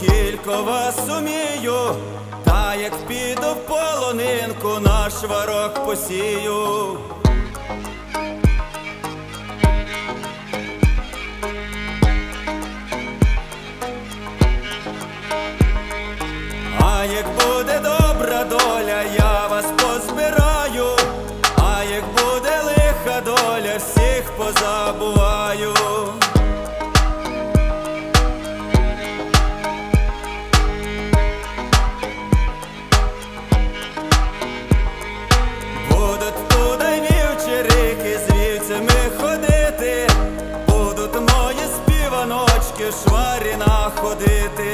тільки вас умію, та як піду в полонинку, наш ворог посію. А як буде добра доля, я вас позбираю, а як буде лиха доля, всіх позабуваю. Ходити,